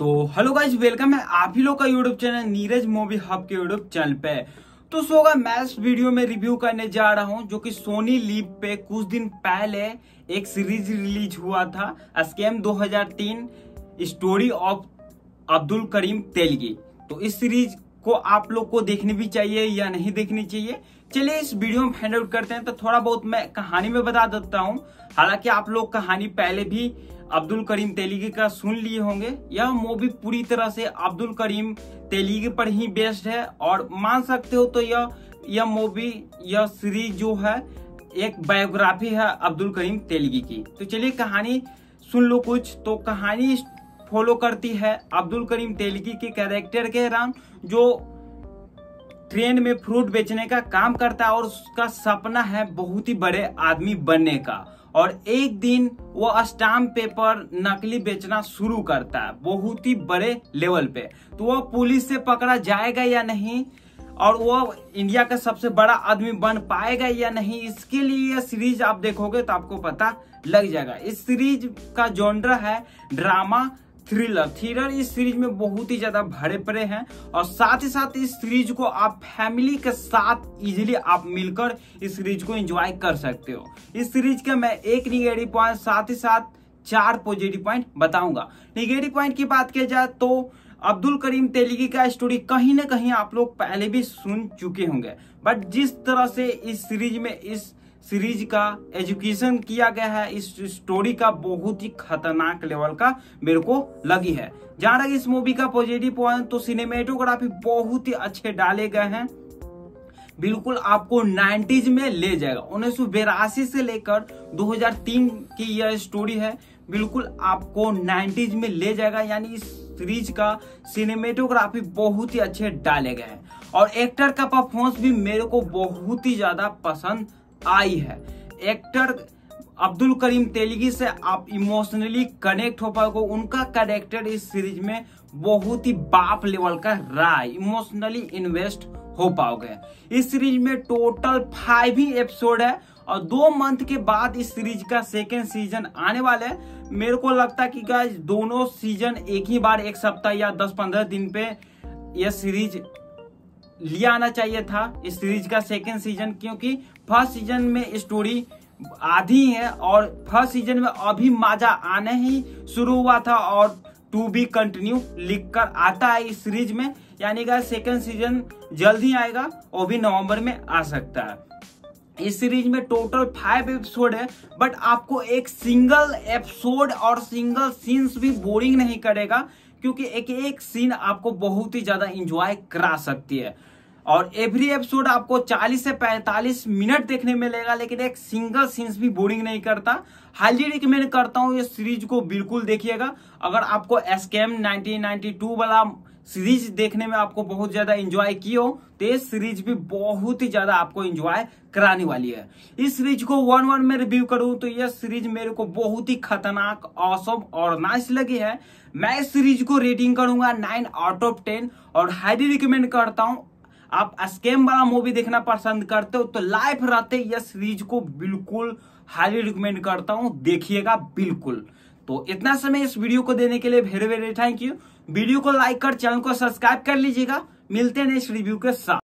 तो hello guys welcome है आप ही लोग का YouTube channel Neeraj movie hub के यूट्यूब चैनल पे। तो सो होगा मैं इस वीडियो में रिव्यू करने जा रहा हूँ, जो कि सोनी लीव पे कुछ दिन पहले एक सीरीज़ रिलीज़ हुआ था scam 2003 story of Abdul Karim Telgi. तो इस सीरीज़ को आप लोग को देखनी भी चाहिए या नहीं देखनी चाहिए? चलिए इस वीडियो में फाइंड आउट करते हैं। तो थोड़ा बहुत मैं कहानी में बता देता हूँ। हालाँकि आप लोग कहानी पहले भी अब्दुल करीम तेलीगी का सुन लिए होंगे। यह मूवी पूरी तरह से अब्दुल करीम तेलीगी पर ही बेस्ड है और मान सकते हो तो यह यह मूवी, यह सीरीज़ जो है, एक बायोग्राफी है अब्दुल करीम तेलीगी की। तो चलिए कहानी सुन लो कुछ। तो कहानी फॉलो करती है अब्दुल करीम तेलगी के कैरेक्टर के राम जो ट्रेन में फ्रूट बेचने का काम करता है और उसका सपना है बहुत ही बड़े आदमी बनने का। और एक दिन वो स्टाम्प पेपर नकली बेचना शुरू करता है बहुत ही बड़े लेवल पे। तो वो पुलिस से पकड़ा जाएगा या नहीं? और वो इंडिया का सबसे बड़ा आदमी बन पाएगा या नहीं? इसके लिए यह सीरीज़ आप देखोगे तो आपको पता लग जाएगा। इस सीरीज़ का जॉनर है ड्रामा थ्रिलर थ्रिलर इस सीरीज़ में बहुत ही ज़्यादा भरे पड़े हैं और साथ ही साथ इस सीरीज़ को आप फैमिली के साथ इजीली आप मिलकर इस सीरीज़ को एंजॉय कर सकते हो। इस सीरीज़ का मैं एक निगेटिव पॉइंट साथ ही साथ चार पॉजिटिव पॉइंट बताऊँगा। निगेटिव पॉइंट की बात की जाए तो अब्दुल करीम तेलगी का स्टोरी कहीं ना कहीं आप लोग पहले भी सुन चुके होंगे। बट जिस तरह से इस सीरीज़ में इस सीरीज़ का एजुकेशन किया गया है। इस स्टोरी का बहुत ही खतरनाक लेवल का मेरे को लगी है। जहाँ तक इस मूवी का पॉजिटिव पॉइंट तो सिनेमेटोग्राफी बहुत ही अच्छे डाले गए हैं। बिल्कुल आपको 90s में ले जाएगा। उन्नीस से लेकर 2003 की यह स्टोरी है। बिल्कुल आपको 90s में ले जाएगा। यानी इस सीरीज़ का सिनेमेटोग्राफी बहुत ही अच्छे डाले गए हैं। और एक्टर का परफॉर्मेंस भी मेरे को बहुत ही ज़्यादा पसंद आई है। एक्टर अब्दुल करीम तेलगी से आप इमोशनली कनेक्ट हो पाओगे। उनका कैरेक्टर इस सीरीज़ में बहुत ही बाप लेवल का रहा है। इमोशनली इन्वेस्ट हो पाओगे। इस सीरीज़ में टोटल फाइव ही एपिसोड है और दो मंथ के बाद इस सीरीज़ का सेकेंड सीज़न आने वाला है। मेरे को लगता है कि गाइस दोनों सीज़न एक ही बार, एक सप्ताह या दस पंद्रह दिन पे यह सीरीज़ लिया आना चाहिए था इस सीरीज़ का सेकेंड सीज़न क्योंकि फ़र्स्ट सीज़न में स्टोरी आधी है और फ़र्स्ट सीज़न में अभी मज़ा आने ही शुरू हुआ था और टू बी कंटिन्यू लिख कर आता है इस सीरीज़ में। यानी कि सेकेंड सीज़न जल्द ही आएगा वो भी नवंबर में आ सकता है। इस सीरीज़ में टोटल फाइव एपिसोड है बट आपको एक सिंगल एपिसोड और सिंगल सीन्स भी बोरिंग नहीं करेगा, क्योंकि एक एक सीन आपको बहुत ही ज़्यादा इंजॉय करा सकती है। और एवरी एपिसोड आपको 40 से 45 मिनट देखने में मिलेगा, लेकिन एक सिंगल सीन्स भी बोरिंग नहीं करता। हाईली रिकमेंड करता हूँ, ये सीरीज़ को बिल्कुल देखिएगा। अगर आपको एसकेएम 1992 वाला सीरीज़ देखने में आपको बहुत ज़्यादा इंजॉय की हो तो ये सीरीज़ भी बहुत ही ज़्यादा आपको इंजॉय कराने वाली है। इस सीरीज़ को वन वन में रिव्यू करूँ तो यह सीरीज़ मेरे को बहुत ही खतरनाक औसम और नाइस लगी है। मैं इस सीरीज़ को रेटिंग करूँगा नाइन आउट ऑफ़ टेन और हाईली रिकमेंड करता हूँ आप स्केम वाला मूवी देखना पसंद करते हो तो लाइफ रहते यह सीरीज़ को बिल्कुल हाईली रिकमेंड करता हूँ, देखिएगा बिल्कुल। तो इतना समय इस वीडियो को देने के लिए very very thank you video को लाइक कर चैनल को सब्सक्राइब कर लीजिएगा। मिलते हैं नेक्स्ट रिव्यू के साथ।